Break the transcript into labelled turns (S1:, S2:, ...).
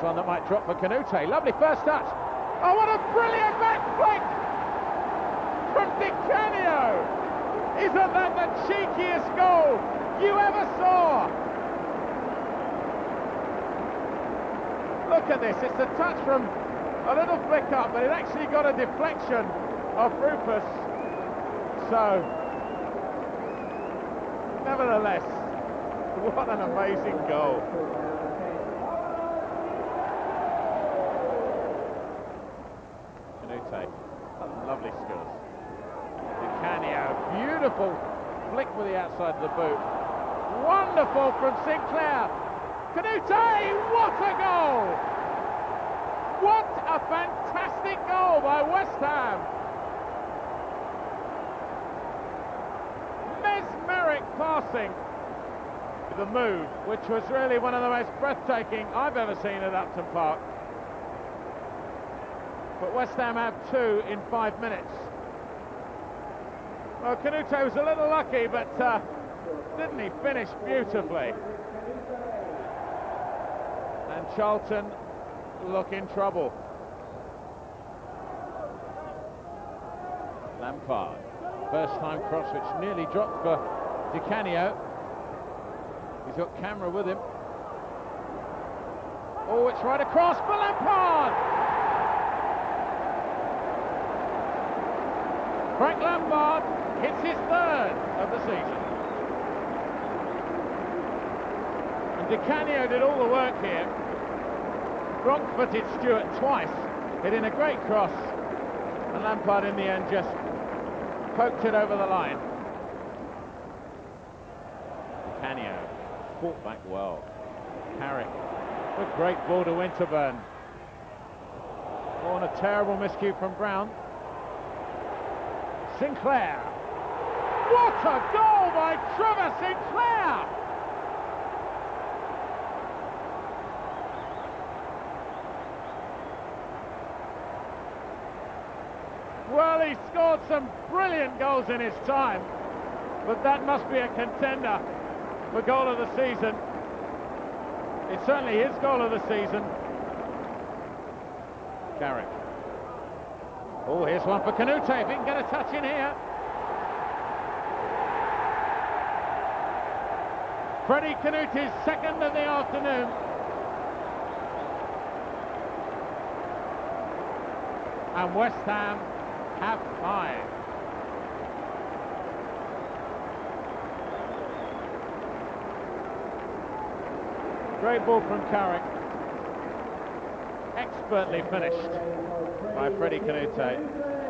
S1: One that might drop for Kanouté. Lovely first touch. Oh, what a brilliant back flick from Di Canio! Isn't that the cheekiest goal you ever saw? Look at this, it's a touch from a little flick up, but it actually got a deflection of Rufus. So, nevertheless, what an amazing goal. Lovely skills. Canio, beautiful flick with the outside of the boot. Wonderful from Sinclair. Kanouté, what a goal! What a fantastic goal by West Ham! Mesmeric passing. The move, which was really one of the most breathtaking I've ever seen at Upton Park. But West Ham have two in five minutes. Well, Kanouté was a little lucky, but uh, didn't he finish beautifully? And Charlton look in trouble. Lampard, first time cross which nearly dropped for Di Canio. He's got camera with him. Oh, it's right across for Lampard! Frank Lampard hits his third of the season. And Di Canio did all the work here. Wrong-footed Stuart twice, hitting a great cross. And Lampard in the end just poked it over the line. Canio fought back well. Carrick, a great ball to Winterburn. Oh, and a terrible miscue from Brown. Sinclair. What a goal by Trevor Sinclair! Well, he scored some brilliant goals in his time, but that must be a contender for goal of the season. It's certainly his goal of the season. Carrick. Oh, here's one for Kanouté, if he can get a touch in here. Freddie Kanouté's second of the afternoon. And West Ham have five. Great ball from Carrick. Expertly finished by Freddie Kanouté.